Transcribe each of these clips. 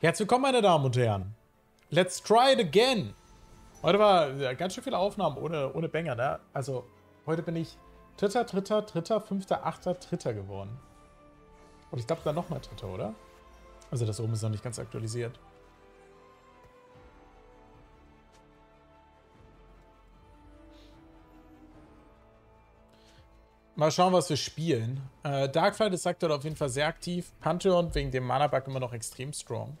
Herzlich willkommen, meine Damen und Herren. Let's try it again. Heute war ganz schön viele Aufnahmen ohne, ohne Banger, ne? Also, heute bin ich Dritter, Dritter, Dritter, Fünfter, Achter, Dritter geworden. Und ich glaube dann nochmal Dritter, oder? Also, das oben ist noch nicht ganz aktualisiert. Mal schauen, was wir spielen. Äh, Darkflight ist aktuell auf jeden Fall sehr aktiv. Pantheon wegen dem Mana-Bug immer noch extrem strong.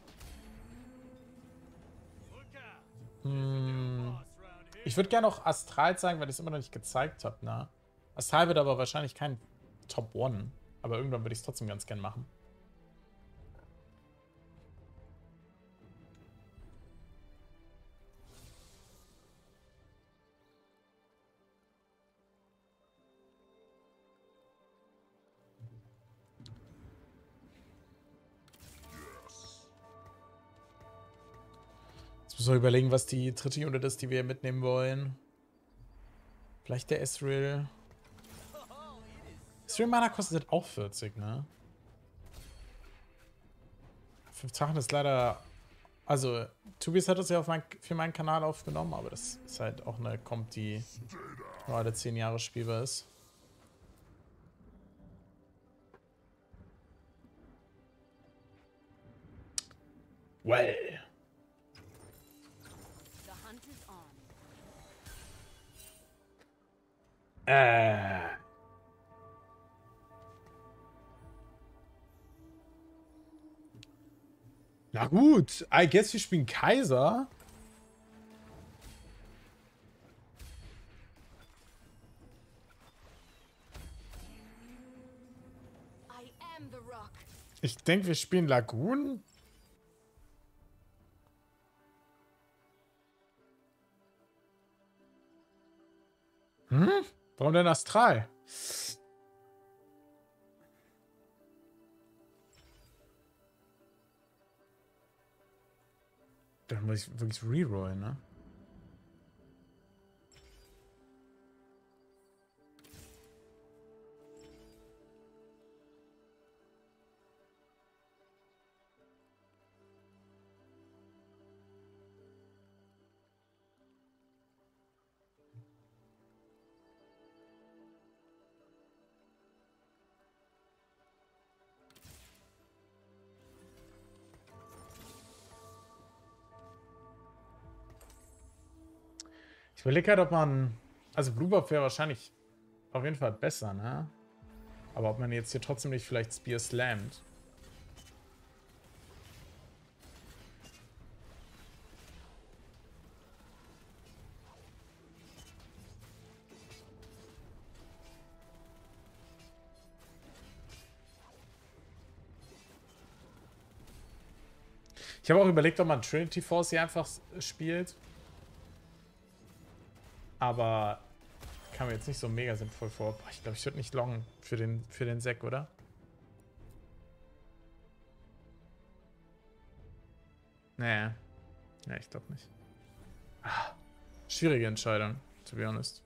Hm. Ich würde gerne noch Astral zeigen, weil ich es immer noch nicht gezeigt habe. Ne? Astral wird aber wahrscheinlich kein Top One. Aber irgendwann würde ich es trotzdem ganz gern machen. Müssen wir überlegen, was die dritte Unit ist, die wir mitnehmen wollen. Vielleicht der Ezreal. Ezreal Mana kostet auch 40, ne? Fünf Drachen ist leider... Also, Tobias hat das ja mein, für meinen Kanal aufgenommen, aber das ist halt auch eine Comp, die alle 10 Jahre spielbar ist. Well. Äh. Na gut, I guess wir spielen Kaiser. Ich denke, wir spielen Lagoon. Hm? Warum denn Astral? Dann muss ich wirklich rerollen, ne? Ich überlege halt, ob man. Also Blue Buff wäre wahrscheinlich auf jeden Fall besser, ne? Aber ob man jetzt hier trotzdem nicht vielleicht Spear slammt. Ich habe auch überlegt, ob man Trinity Force hier einfach spielt. Aber kam mir jetzt nicht so mega sinnvoll vor. Boah, ich glaube, ich würde nicht longen für den, für den Sack, oder? Nee. Nee, ich glaube nicht. Ah, schwierige Entscheidung, to be honest.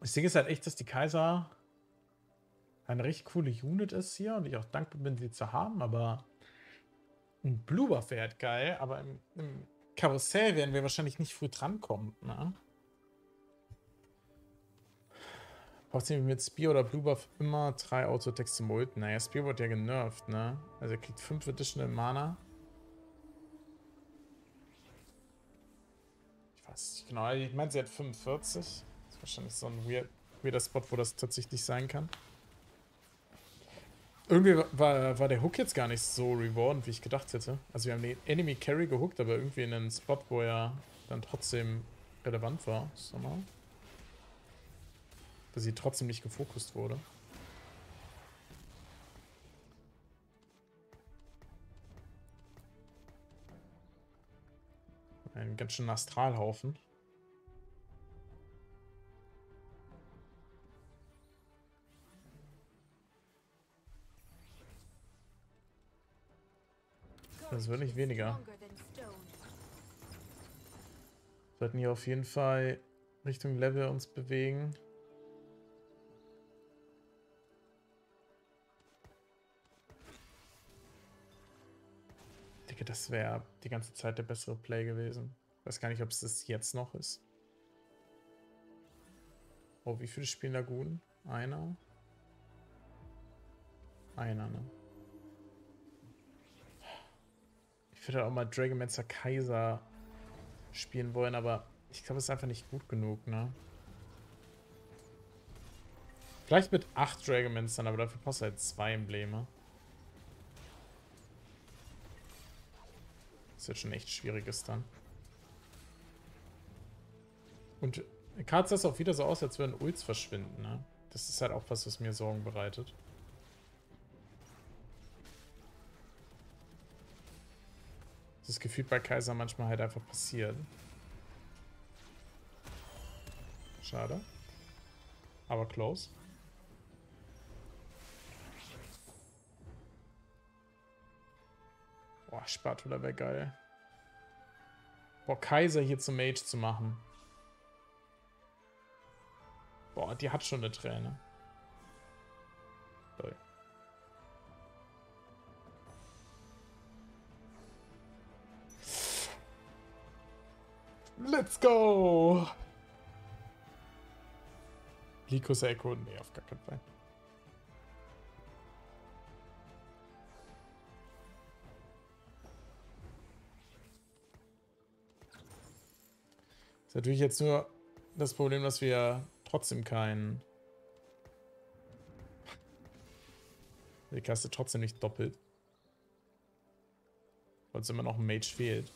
Das Ding ist halt echt, dass die Kaiser eine richtig coole Unit ist hier und ich auch dankbar bin, sie zu haben, aber ein Blue Buff wäre halt geil, aber im, im Karussell werden wir wahrscheinlich nicht früh drankommen, ne? Braucht ihr mit Spear oder Blue Buff immer drei Autotext zum Ulten? Naja, Spear wird ja genervt, ne? Also er kriegt 5 Additional Mana. Ich weiß nicht genau. Ich meine, sie hat 45. Das ist wahrscheinlich so ein weird, weirder Spot, wo das tatsächlich sein kann. Irgendwie war, war der Hook jetzt gar nicht so rewardend, wie ich gedacht hätte. Also wir haben den Enemy Carry gehookt, aber irgendwie in einen Spot, wo er dann trotzdem relevant war. Somehow. Dass sie trotzdem nicht gefokust wurde. Ein ganz schön Astralhaufen. Das wird nicht weniger. Wir sollten hier auf jeden Fall Richtung Level uns bewegen. Ich denke, das wäre die ganze Zeit der bessere Play gewesen. Ich weiß gar nicht, ob es das jetzt noch ist. Oh, wie viele spielen da Lagunen? Einer? Einer, ne? Würde auch mal Dragonmancer Kaiser spielen wollen, aber ich glaube, es ist einfach nicht gut genug, ne? Vielleicht mit 8 Dragonmancern, aber dafür du halt zwei Embleme. Das ist jetzt schon echt schwieriges dann. Und Karts das auch wieder so aus, als würden Ults verschwinden, ne? Das ist halt auch was, was mir Sorgen bereitet. Das ist gefühlt bei Kaiser manchmal halt einfach passiert. Schade. Aber close. Boah, Spatula wäre geil. Boah, Kaiser hier zum Mage zu machen. Boah, die hat schon eine Träne. Let's go! Likos Echo? Nee, auf gar keinen Fall. Ist natürlich jetzt nur das Problem, dass wir trotzdem keinen... Die Klasse trotzdem nicht doppelt. Weil es immer noch ein Mage fehlt.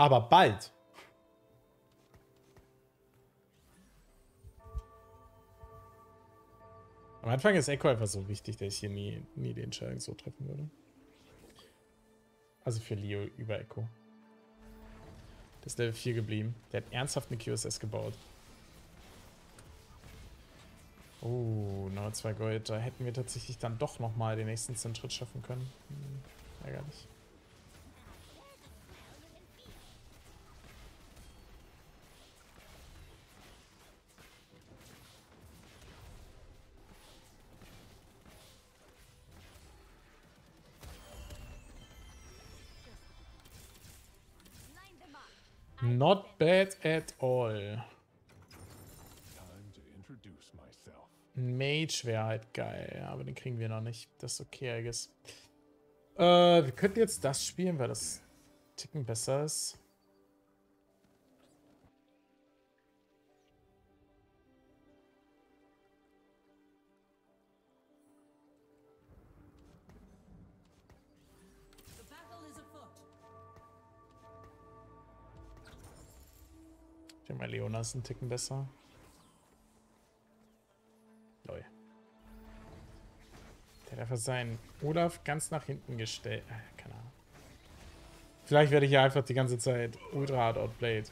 Aber bald. Am Anfang ist Echo einfach so wichtig, dass ich hier nie, nie die Entscheidung so treffen würde. Also für Leo über Echo. Das ist Level 4 geblieben. Der hat ernsthaft eine QSS gebaut. Oh, noch zwei Gold. Da hätten wir tatsächlich dann doch nochmal den nächsten Zentritt schaffen können. Hm, ärgerlich. Not bad at all. Mage wäre halt geil, aber den kriegen wir noch nicht. Das ist okay, I guess. Äh, wir könnten jetzt das spielen, weil das Ticken besser ist. Mal, Leona ist ein Ticken besser. Lol. Der hat einfach seinen Olaf ganz nach hinten gestellt. Äh, keine Ahnung. Vielleicht werde ich hier einfach die ganze Zeit ultra hard outplayed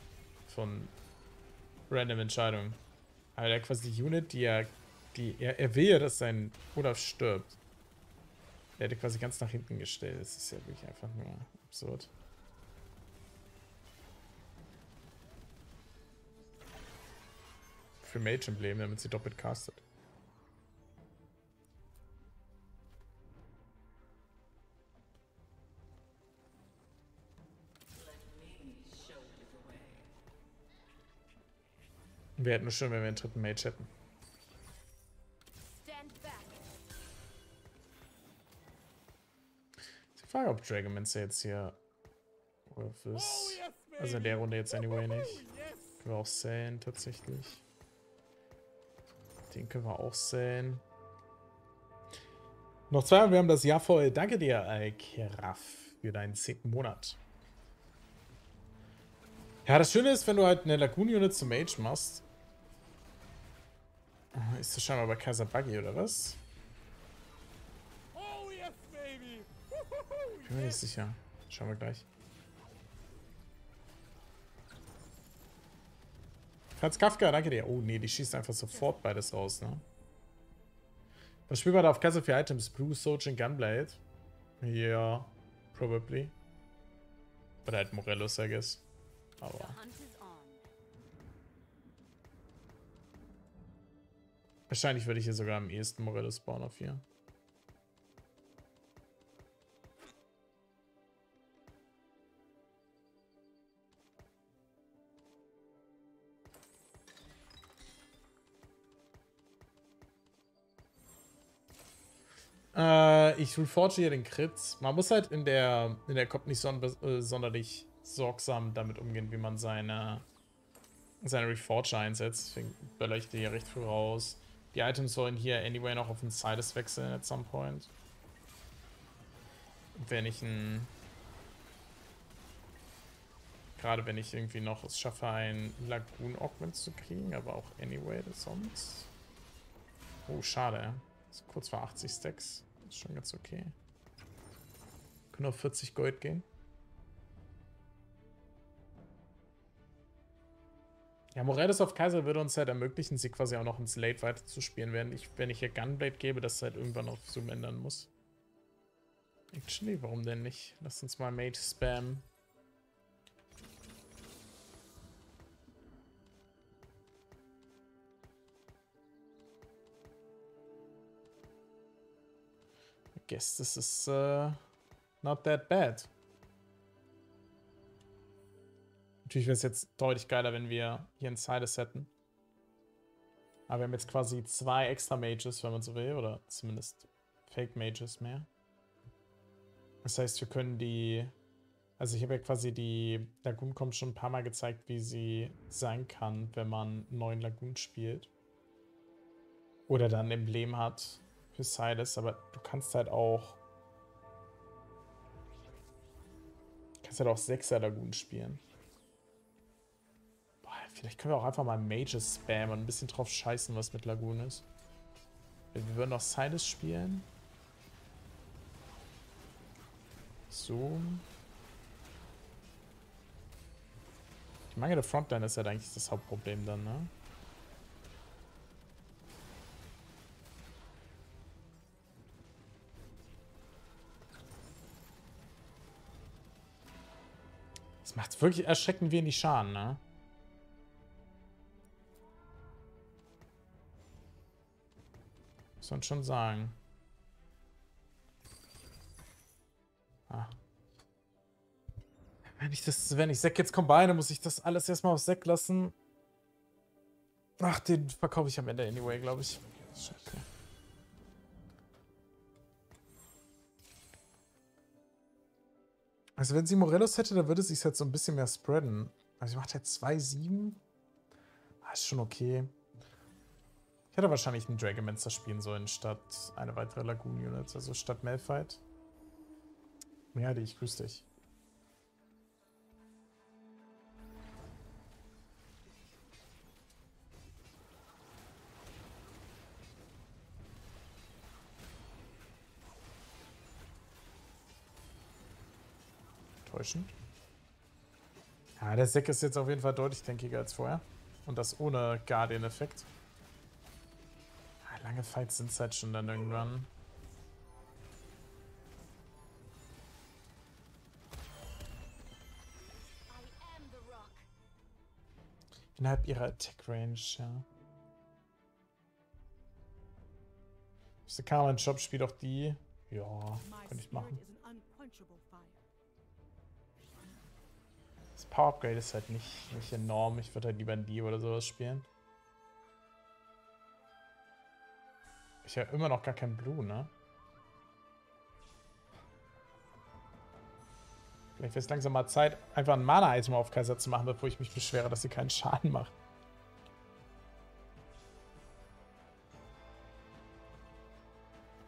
von random Entscheidungen. Aber der quasi die Unit, die er, die er, er will ja, dass sein Olaf stirbt. Der hätte quasi ganz nach hinten gestellt. Das ist ja wirklich einfach nur absurd. Für Mage-Emblem, damit sie doppelt castet. Wäre halt nur schön, wenn wir einen dritten Mage hätten. Ist die Frage, ob Dragonmancer jetzt hier worth ist. Also in der Runde jetzt anyway nicht. Können wir auch sellen, tatsächlich. Den können wir auch sellen. Noch zwei und wir haben das Jahr voll. Danke dir, Alkeraf, für deinen zehnten Monat. Ja, das Schöne ist, wenn du halt eine Lagoon-Unit zum Mage machst. Ah, Ist das scheinbar bei Kaiser Buggy oder was? Oh yes, baby! Bin mir nicht sicher. Schauen wir gleich. Franz Kafka, danke dir. Oh nee, die schießt einfach sofort beides raus, ne? Was spielt man da auf Kasse für Items? Blue, und Gunblade? Ja, probably. Oder halt Morellos, I guess. Aber. Wahrscheinlich würde ich hier sogar am ehesten Morello spawnen auf hier. Ich reforge hier den Crit. Man muss halt in der, in der Cop nicht son äh, sonderlich sorgsam damit umgehen, wie man seine, seine Reforge einsetzt. Deswegen böller ich die hier recht früh raus. Die Items sollen hier anyway noch auf den Sides wechseln at some point. Wenn ich ein... Gerade wenn ich irgendwie noch es schaffe, ein Lagoon Augment zu kriegen, aber auch anyway sonst. Oh, schade. Kurz vor 80 Stacks. Ist schon ganz okay. Können auf 40 Gold gehen. Ja, Moredes auf Kaiser würde uns halt ermöglichen, sie quasi auch noch ins Late weiter zu spielen, während ich, wenn ich hier Gunblade gebe, das halt irgendwann auf Zoom ändern muss. Actually, warum denn nicht? Lass uns mal Mate spammen. Guess this is uh, not that bad. Natürlich wäre es jetzt deutlich geiler, wenn wir hier ein Sides hätten. Aber wir haben jetzt quasi zwei extra Mages, wenn man so will, oder zumindest Fake Mages mehr. Das heißt, wir können die... Also ich habe ja quasi die Lagoon kommt schon ein paar Mal gezeigt, wie sie sein kann, wenn man neuen Lagoon spielt. Oder dann ein Emblem hat für Sides, aber du kannst halt auch... Kannst halt auch Sechser Lagoon spielen. Vielleicht können wir auch einfach mal Mages spammen und ein bisschen drauf scheißen, was mit Lagoon ist. Wir würden noch Sides spielen. So. Die Mangel der Frontline ist halt eigentlich das Hauptproblem dann, ne? Macht wirklich erschreckend wenig Schaden, ne? Muss man schon sagen. Ah. Wenn ich das, wenn ich Sack jetzt combine, muss ich das alles erstmal auf Sack lassen. Ach, den verkaufe ich am Ende anyway, glaube ich. Okay. Also wenn sie Morelos hätte, dann würde es sich halt so ein bisschen mehr spreaden. Also sie macht halt 2,7. Ah, ist schon okay hätte wahrscheinlich einen Dragomancer spielen sollen, statt eine weitere Lagoon-Unit, also statt Malphite. Die ich grüße dich. Täuschend. Ja, der Sack ist jetzt auf jeden Fall deutlich denkiger als vorher. Und das ohne Guardian-Effekt lange Fights sind es halt schon dann irgendwann. Innerhalb ihrer Attack Range, ja. Mr. Carmen Job spielt auch die. Ja, könnte ich machen. Das Power Upgrade ist halt nicht, nicht enorm. Ich würde halt lieber ein die oder sowas spielen. Ich habe immer noch gar kein Blue, ne? Vielleicht wäre es langsam mal Zeit, einfach ein Mana-Item auf Kaiser zu machen, bevor ich mich beschwere, dass sie keinen Schaden macht.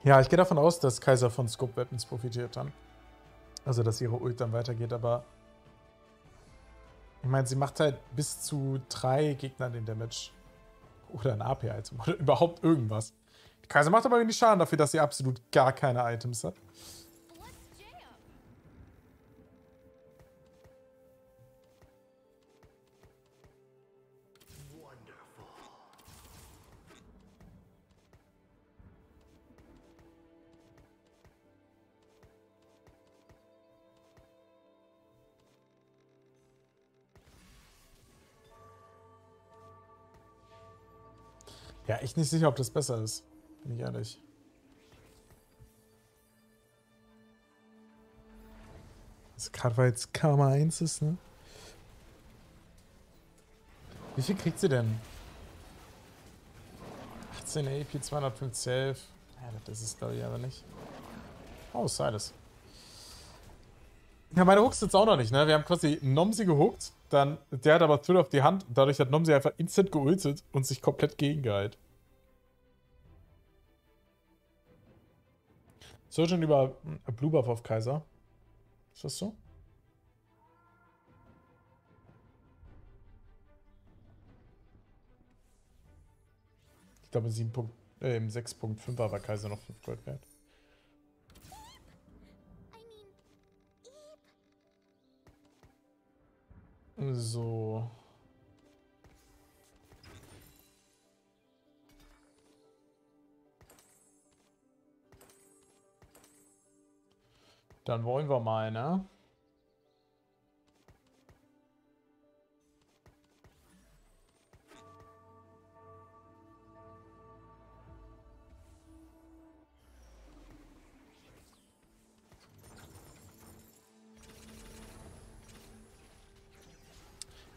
Ja, ich gehe davon aus, dass Kaiser von Scope Weapons profitiert dann. Also, dass ihre Ult dann weitergeht, aber... Ich meine, sie macht halt bis zu drei Gegnern den Damage. Oder ein AP-Item. Oder überhaupt irgendwas. Kaiser macht aber wenig Schaden dafür, dass sie absolut gar keine Items hat. Ja, echt nicht sicher, ob das besser ist. Bin ich ehrlich. Also gerade weil jetzt Karma 1 ist, ne? Wie viel kriegt sie denn? 18 AP, 215 11. Ja, das ist glaube ich aber nicht. Oh, Silas. Ja, meine Hooks jetzt auch noch nicht, ne? Wir haben quasi Nomsi gehuckt, dann, der hat aber Thrill auf die Hand, dadurch hat Nomsi einfach instant geultet und sich komplett gegengeheilt. So schon über Blue Buff auf Kaiser. Ist das so? Ich glaube, 7 Punkt, äh, 6.5er war Kaiser noch 5 Gold wert. So. Dann wollen wir mal, ne?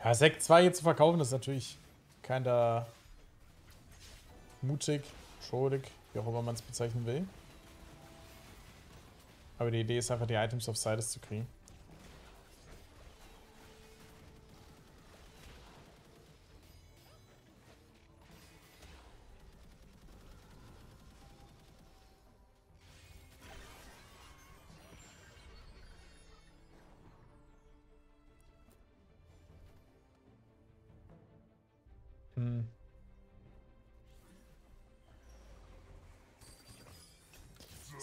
Ja, Sekt 2 hier zu verkaufen ist natürlich keiner mutig, schuldig, wie auch immer man es bezeichnen will. Aber die Idee ist einfach, die Items auf Sides zu kriegen.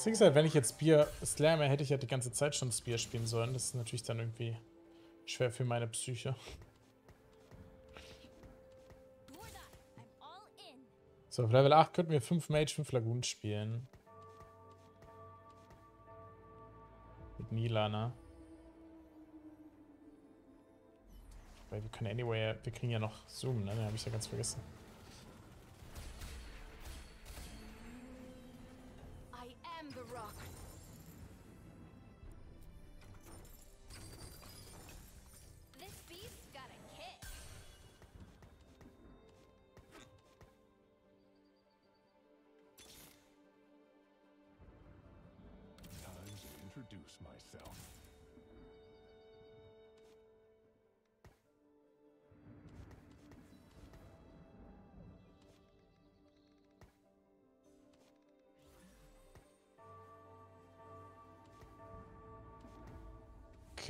Das Ding ist halt, wenn ich jetzt Spear slamme, hätte ich ja die ganze Zeit schon Spear spielen sollen. Das ist natürlich dann irgendwie schwer für meine Psyche. So, auf Level 8 könnten wir 5 Mage, 5 Lagoon spielen. Mit Nila, ne? Weil wir können anyway, wir kriegen ja noch Zoom, ne? Den habe ich ja ganz vergessen. Rock.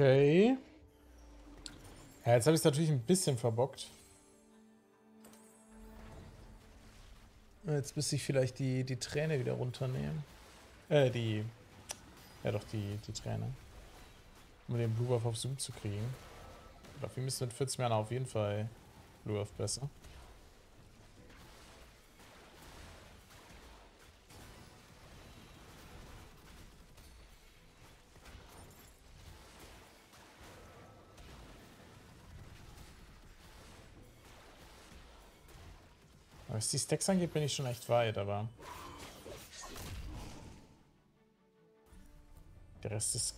Okay. Ja, jetzt habe ich es natürlich ein bisschen verbockt. Jetzt müsste ich vielleicht die, die Träne wieder runternehmen. Äh, die. Ja, doch, die, die Träne. Um den Blue Buff auf Zoom zu kriegen. Dafür müssen mit 40 Mana auf jeden Fall Blue Buff besser. Was die Stacks angeht, bin ich schon echt weit, aber... Der Rest ist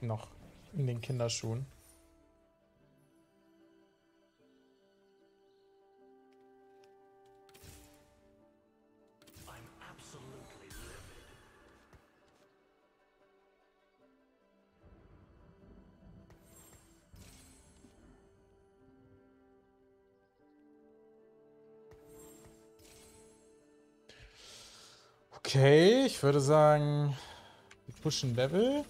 noch in den Kinderschuhen. Okay, ich würde sagen, wir pushen Level.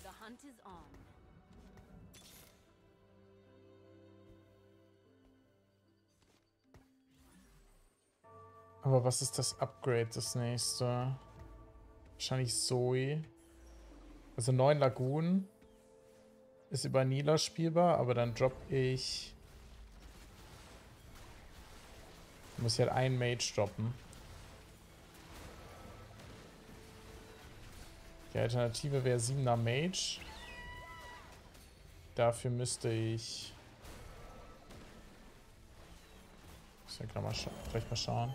The hunt is on. Aber was ist das Upgrade, das nächste? Wahrscheinlich Zoe. Also 9 Lagunen. Ist über Nila spielbar, aber dann drop ich... Muss ich halt einen Mage droppen. Die Alternative wäre 7er Mage. Dafür müsste ich... Muss ja gleich mal, scha gleich mal schauen.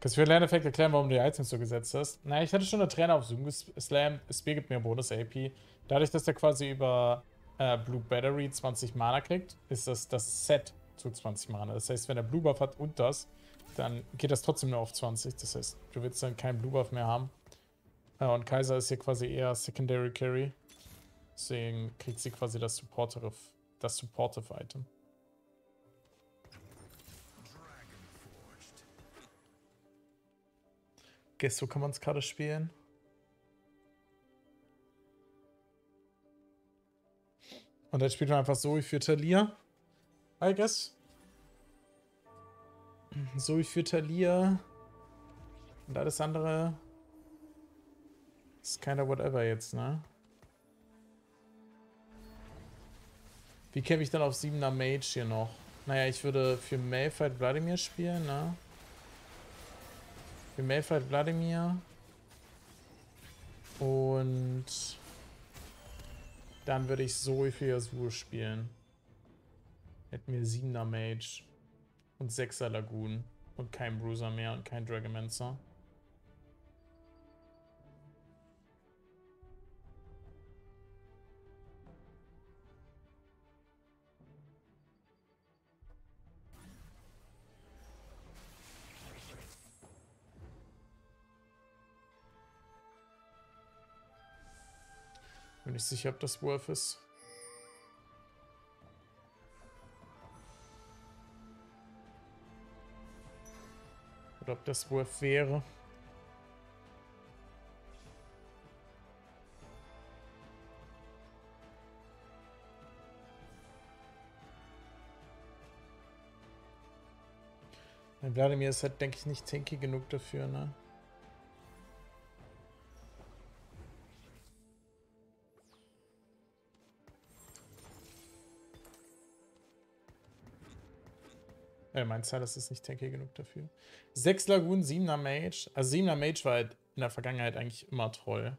Kannst du für Lerneffekt erklären, warum du die Items so gesetzt hast? Naja, ich hatte schon eine Trainer auf Zoom geslammt. Spear gibt mir Bonus-AP. Dadurch, dass der quasi über äh, Blue Battery 20 Mana kriegt, ist das das Set zu 20 Mana. Das heißt, wenn er Blue Buff hat und das, dann geht das trotzdem nur auf 20. Das heißt, du willst dann keinen Blue Buff mehr haben. Äh, und Kaiser ist hier quasi eher Secondary Carry. Deswegen kriegt sie quasi das Supportive, das Supportive Item. Okay, so kann man es gerade spielen. Und dann spielt man einfach wie für Talia. I guess. Wie für Talia. Und alles andere ist keiner whatever jetzt, ne? Wie käme ich dann auf 7er Mage hier noch? Naja, ich würde für Malphite Vladimir spielen, ne? Für Malphite Vladimir. Und dann würde ich Zoe für Yasuo spielen. Hätten wir 7er Mage und 6er Lagoon und kein Bruiser mehr und kein Dragomancer. Nicht sicher, ob das worth ist. Oder ob das worth wäre. Vladimir ist halt, denke ich, nicht tanky genug dafür, ne? Äh, mein Silas ist nicht tanky genug dafür. 6 Lagoon, 7er Mage. Also 7er Mage war halt in der Vergangenheit eigentlich immer toll.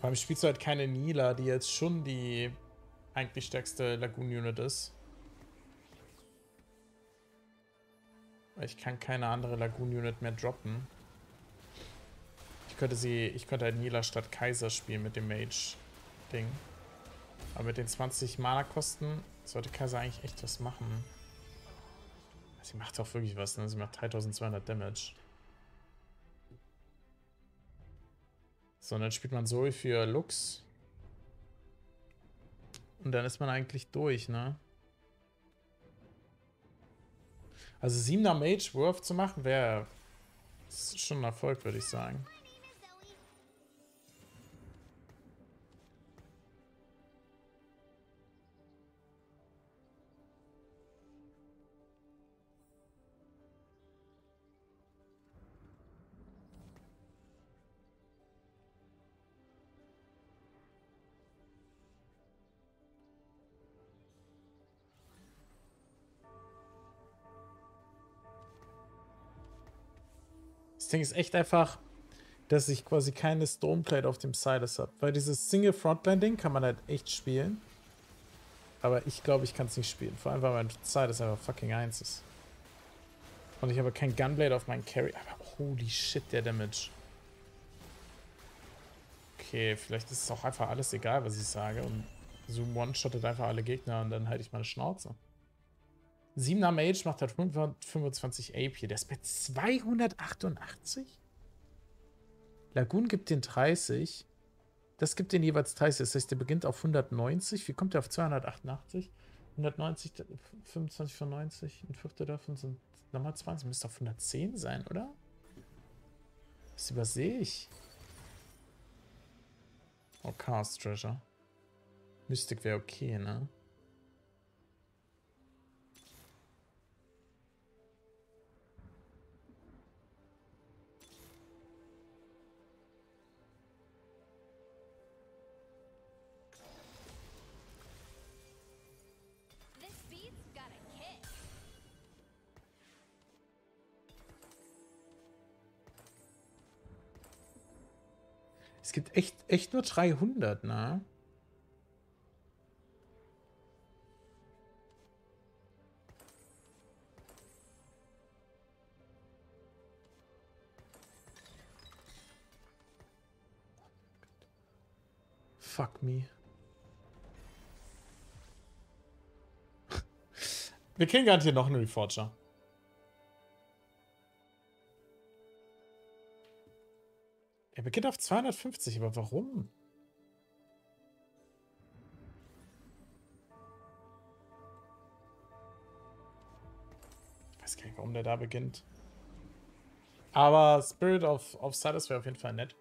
Vor allem spielst du halt keine Nila, die jetzt schon die eigentlich stärkste Lagoon-Unit ist. Weil ich kann keine andere Lagoon-Unit mehr droppen. Ich könnte sie, ich könnte halt Nila statt Kaiser spielen mit dem Mage-Ding. Aber mit den 20 Mana-Kosten sollte Kaiser eigentlich echt was machen. Sie macht auch wirklich was, ne? Sie macht 3200 Damage. So, und dann spielt man Zoe für Lux. Und dann ist man eigentlich durch, ne? Also 7er Mage Worth zu machen, wäre schon ein Erfolg, würde ich sagen. Das Ding ist echt einfach, dass ich quasi keine Stormplate auf dem Silas habe. Weil dieses Single Frontline-Ding kann man halt echt spielen. Aber ich glaube, ich kann es nicht spielen. Vor allem, weil mein Silas einfach fucking 1 ist. Und ich habe kein Gunblade auf meinen Carry. Aber holy shit, der Damage. Okay, vielleicht ist es auch einfach alles egal, was ich sage. Und Zoom one-shottet einfach alle Gegner und dann halte ich meine Schnauze. 7er Mage macht halt 525 AP. Der ist bei 288? Lagoon gibt den 30. Das gibt den jeweils 30. Das heißt, der beginnt auf 190. Wie kommt der auf 288? 190, 25 von 90. Ein Viertel davon sind nochmal 20. Müsste auf 110 sein, oder? Was übersehe ich? Oh, Chaos Treasure. Mystic wäre okay, ne? Es gibt echt, echt nur 300, ne? Fuck me. Wir kriegen gerade hier noch einen Reforger. Er beginnt auf 250, aber warum? Ich weiß gar nicht, warum der da beginnt. Aber Spirit of, of Sidus wäre auf jeden Fall nett.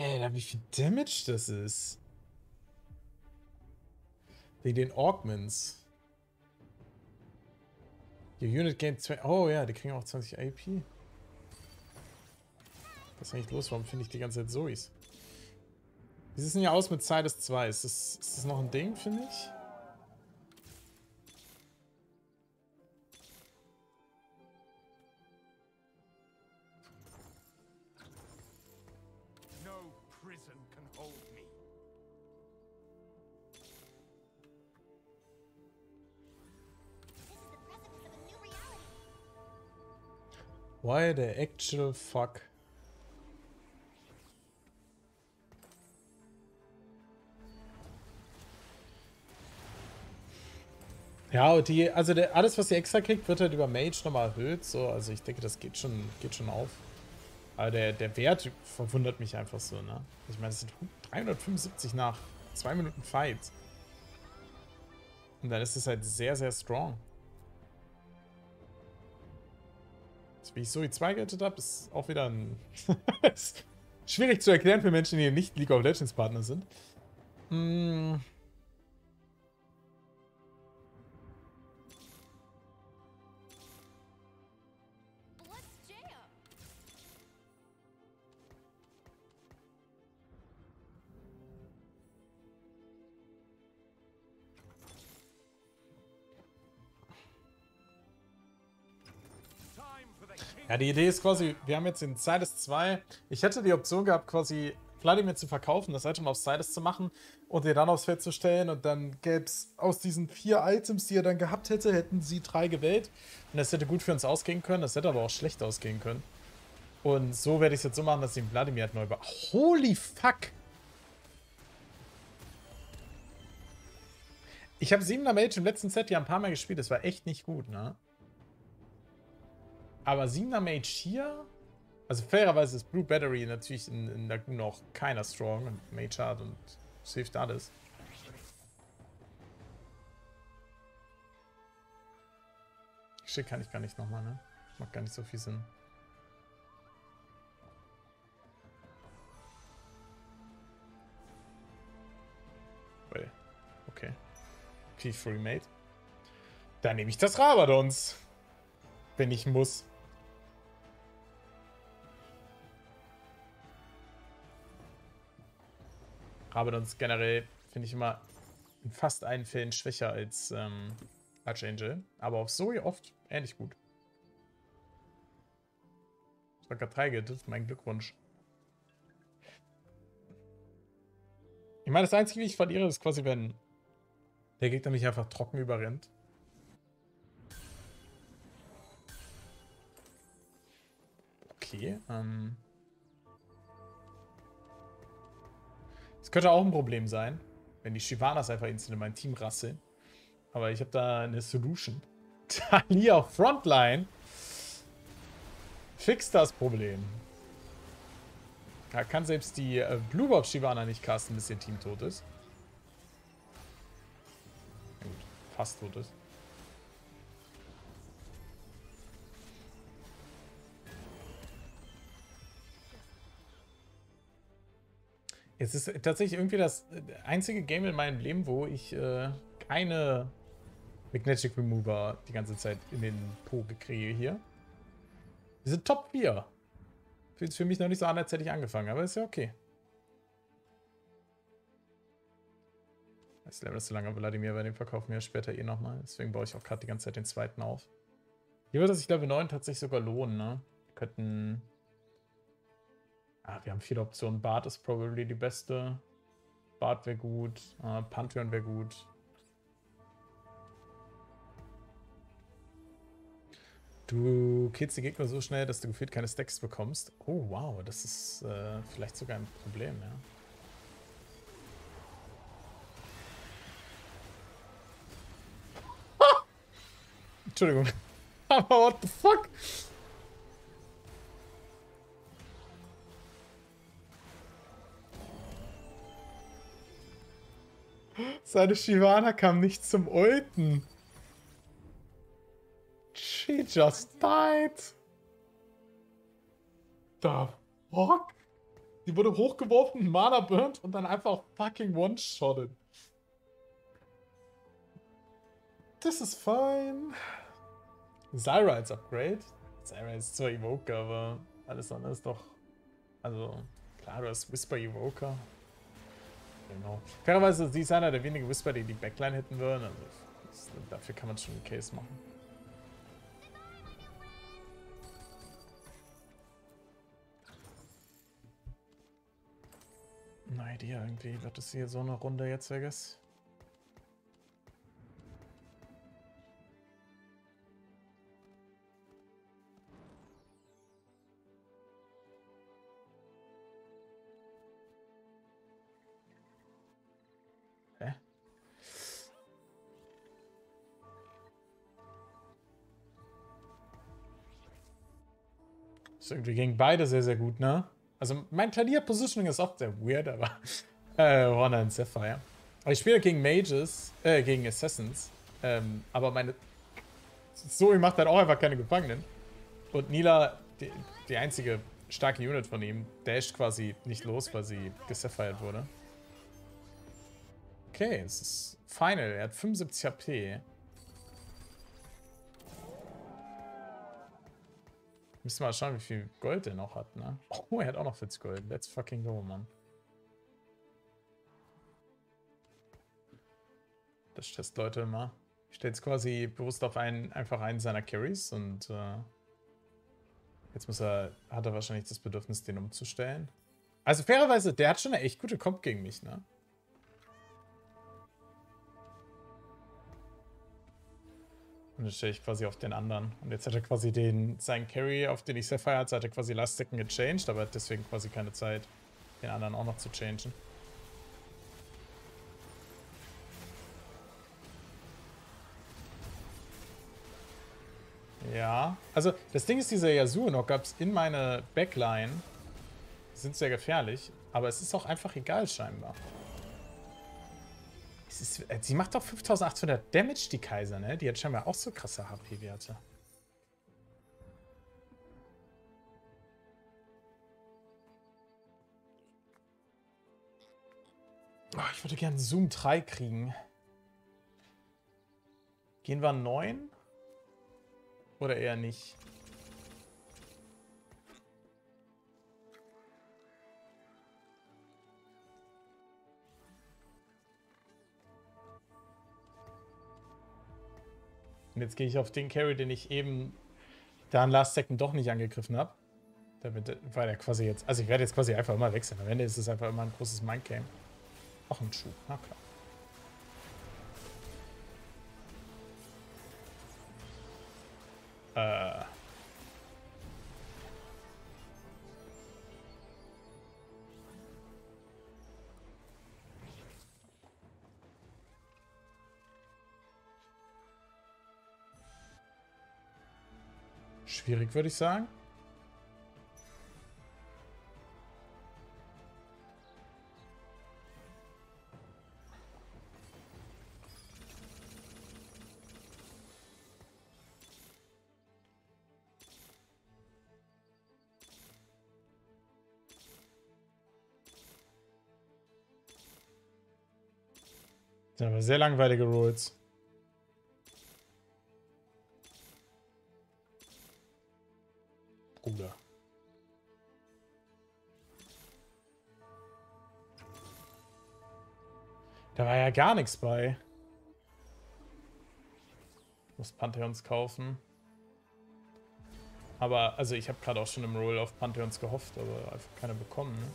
Alter, wie viel Damage das ist. Wegen den Augments. Your Unit gained 20. Oh ja, die kriegen auch 20 AP. Was ist eigentlich los? Warum finde ich die ganze Zeit Zoes? Wie sieht es denn hier aus mit Sidus 2? Ist das, ist das noch ein Ding, finde ich? Why the actual fuck? Ja, die, also der, alles, was sie extra kriegt, wird halt über Mage nochmal erhöht. So, also ich denke, das geht schon, geht schon auf. Aber der, der Wert verwundert mich einfach so, ne? Ich meine, es sind 375 nach 2 Minuten Fight. Und dann ist es halt sehr, sehr strong. Wie ich Zoe 2 gerettet habe, ist auch wieder ein. schwierig zu erklären für Menschen, die nicht League of Legends Partner sind. Mm. Ja, die Idee ist quasi, wir haben jetzt den Sidus 2. Ich hätte die Option gehabt, quasi Vladimir zu verkaufen, das Item auf Sidus zu machen und ihr dann aufs Feld zu stellen. Und dann gäbe es aus diesen vier Items, die er dann gehabt hätte, hätten sie drei gewählt. Und das hätte gut für uns ausgehen können. Das hätte aber auch schlecht ausgehen können. Und so werde ich es jetzt so machen, dass den Vladimir halt neu über. Holy fuck! Ich habe 7er Mage im letzten Set ja ein paar Mal gespielt. Das war echt nicht gut, ne? Aber 7er Mage hier. Also fairerweise ist Blue Battery natürlich in, in der noch keiner strong. Und Mage hat und saved alles. Shit kann ich gar nicht nochmal, ne? Macht gar nicht so viel Sinn. Well, okay. P3 Mate. Dann nehme ich das Rabadons. Wenn ich muss. Rabadons generell finde ich immer in fast allen Fällen schwächer als ähm, Archangel. Aber auf Zoe oft ähnlich gut. Das war gerade drei gehittet. Mein Glückwunsch. Ich meine, das Einzige, wie ich verliere, ist quasi, wenn der Gegner mich einfach trocken überrennt. Okay, ähm. Das könnte auch ein Problem sein, wenn die Shivanas einfach instant in mein Team rasseln. Aber ich habe da eine Solution. Talia Frontline. Fix das Problem. Da kann selbst die äh, Blue Box Shivana nicht casten, bis ihr Team tot ist. Gut, fast tot ist. Es ist tatsächlich irgendwie das einzige Game in meinem Leben, wo ich äh, keine Magnetic Remover die ganze Zeit in den Po gekriege hier. Wir sind Top 4. Fühlt sich für mich noch nicht so an, als hätte ich angefangen, aber ist ja okay. Das Level ist so lange, Vladimir, bei dem verkaufen wir später eh nochmal. Deswegen baue ich auch gerade die ganze Zeit den zweiten auf. Hier würde sich Level 9 tatsächlich sogar lohnen, ne? Wir könnten... Ah, wir haben viele Optionen. Bart ist probably die beste. Bart wäre gut. Äh, Pantheon wäre gut. Du killst die Gegner so schnell, dass du gefühlt keine Stacks bekommst. Oh, wow. Das ist äh, vielleicht sogar ein Problem, ja. Entschuldigung. Aber what the fuck? Seine Shivana kam nicht zum Ulten. She just died. The fuck? Die wurde hochgeworfen, Mana burnt und dann einfach fucking one-shotted. Das ist fine. Zyra als Upgrade. Zyra ist zwar Evoker, aber alles andere ist doch. Also, klar, du hast Whisper Evoker. Genau. Fairerweise, sie ist einer der wenigen Whisper, die die Backline hätten würden. Also, das, dafür kann man schon einen Case machen. Eine Idee irgendwie. Wird das hier so eine Runde jetzt, Vegas? Ist irgendwie gegen beide sehr, sehr gut, ne? Also mein Turnier-Positioning ist oft sehr weird, aber äh, Warner und Sapphire. Aber ich spiele gegen Mages, äh, gegen Assassins. Ähm, aber meine Zoe macht halt auch einfach keine Gefangenen. Und Nila, die, die einzige starke Unit von ihm, dasht quasi nicht los, weil sie gesaphired wurde. Okay, es ist Final. Er hat 75 HP. Müssen wir mal schauen, wie viel Gold er noch hat, ne? Oh, er hat auch noch 40 Gold. Let's fucking go, Mann. Das test Leute immer. Ich stelle jetzt quasi bewusst auf einen, einfach einen seiner Carries und äh, jetzt muss er, hat er wahrscheinlich das Bedürfnis, den umzustellen. Also fairerweise, der hat schon eine echt gute Comp gegen mich, ne? Und dann stelle ich quasi auf den anderen. Und jetzt hat er quasi den, seinen Carry, auf den ich Sapphire hatte, hat er quasi Last Second gechanged, aber hat deswegen quasi keine Zeit, den anderen auch noch zu changen. Ja, also das Ding ist, diese Yasuo noch gab es in meine Backline. Sind sehr gefährlich, aber es ist auch einfach egal scheinbar. Ist, äh, sie macht doch 5800 Damage, die Kaiser, ne? Die hat scheinbar auch so krasse HP-Werte. Oh, ich würde gerne Zoom 3 kriegen. Gehen wir 9? Oder eher nicht? Und jetzt gehe ich auf den Carry, den ich eben da in Last Second doch nicht angegriffen habe. Damit, weil er quasi jetzt. Also ich werde jetzt quasi einfach immer wechseln. Am Ende ist es einfach immer ein großes Mindgame. Auch ein Schuh, na klar. Äh. Schwierig, würde ich sagen. Sehr langweilige Rolls. Gar nichts bei. Ich muss Pantheons kaufen. Aber, also ich habe gerade auch schon im Roll auf Pantheons gehofft, aber einfach keine bekommen. Ne?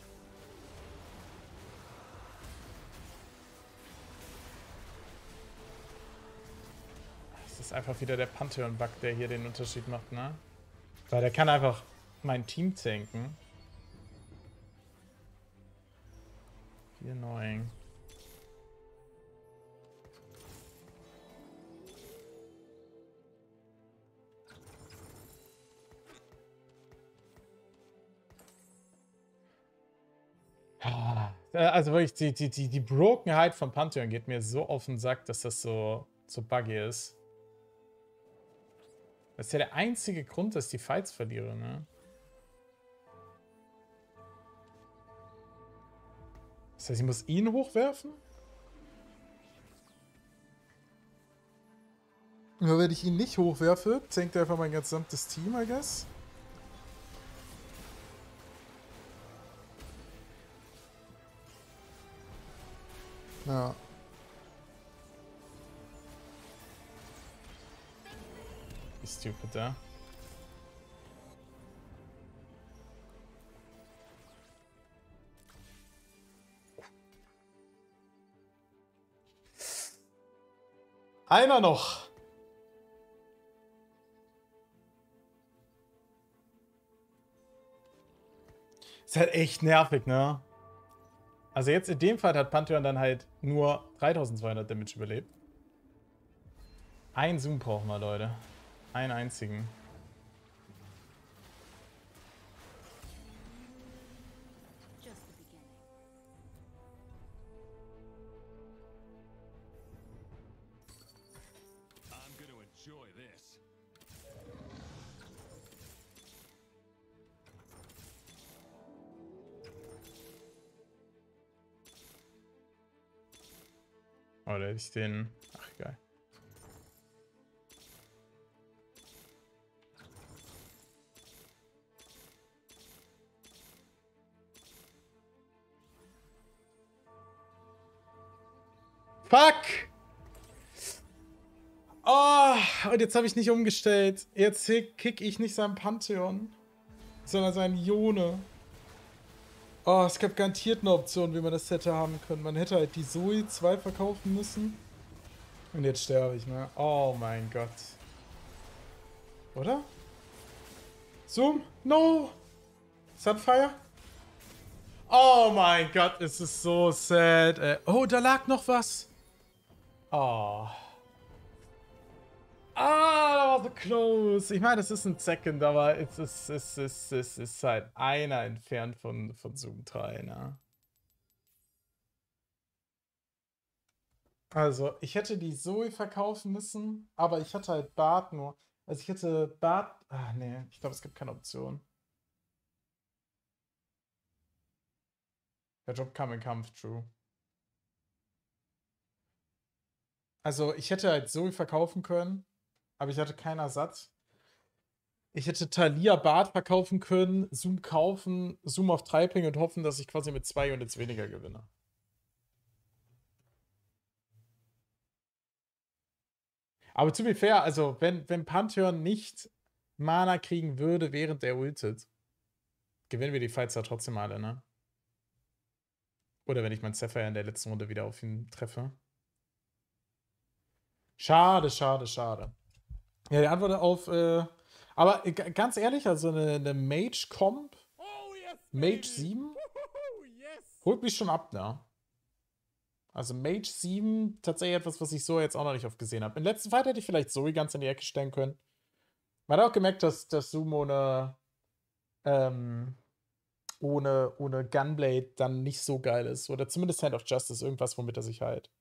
Das ist einfach wieder der Pantheon-Bug, der hier den Unterschied macht, ne? Weil der kann einfach mein Team tanken. Wie annoying. Also wirklich, die, die, die, die Brokenheit von Pantheon geht mir so auf den Sack, dass das so, so buggy ist. Das ist ja der einzige Grund, dass ich die Fights verliere, ne? Das heißt, ich muss ihn hochwerfen? Ja, wenn ich ihn nicht hochwerfe, zenkt er einfach mein gesamtes Team, I guess. Ja. Wie stupid, ja? Einer noch. Ist halt echt nervig, ne? Also jetzt in dem Fall hat Pantheon dann halt nur 3200 Damage überlebt. Ein Zoom brauchen wir, Leute. Einen einzigen. Oh, da hätte ich den... Ach, egal. Fuck! Oh, und jetzt habe ich nicht umgestellt. Jetzt kick ich nicht sein Pantheon, sondern sein Ione. Oh, es gab garantiert eine Option, wie man das hätte haben können. Man hätte halt die Zoe 2 verkaufen müssen. Und jetzt sterbe ich, ne? Oh mein Gott. Oder? Zoom? No! Sunfire? Oh mein Gott, es ist so sad. Ey. Oh, da lag noch was. Oh. Ah, da war so close. Ich meine, das ist ein Second, aber es ist, es ist, es ist halt einer entfernt von, von Zoom 3, ne? Also, ich hätte die Zoe verkaufen müssen, aber ich hatte halt Bart nur. Also ich hätte Bart. Ah, nee, ich glaube, es gibt keine Option. Der Job kam im Kampf, true. Also, ich hätte halt Zoe verkaufen können, aber ich hatte keinen Ersatz. Ich hätte Thalia Bart verkaufen können, Zoom kaufen, Zoom auf 3 pingen und hoffen, dass ich quasi mit zwei Units weniger gewinne. Aber zu be fair, also wenn, wenn Pantheon nicht Mana kriegen würde, während er ultet, gewinnen wir die Fights ja trotzdem alle, ne? Oder wenn ich mein Sapphire in der letzten Runde wieder auf ihn treffe. Schade, schade, schade. Ja, die Antwort auf, äh, aber äh, ganz ehrlich, also eine, eine Mage-Comp, Oh! Mage baby. 7, Woohoo, yes! holt mich schon ab, ne? Also Mage 7, tatsächlich etwas, was ich so jetzt auch noch nicht oft gesehen habe. Im letzten Fight hätte ich vielleicht Zoe ganz in die Ecke stellen können. Man hat auch gemerkt, dass das Zoom ohne, ähm, ohne, ohne Gunblade dann nicht so geil ist. Oder zumindest Hand of Justice, irgendwas, womit er sich halt.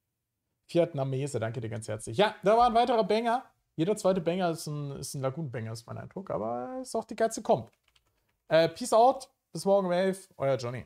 Fiat Namese, danke dir ganz herzlich. Ja, da war ein weiterer Banger. Jeder zweite Banger ist ein, ist ein Lagoon-Banger, ist mein Eindruck. Aber ist auch die geilste Comp. Äh, Peace out. Bis morgen um 11. Euer Johnny.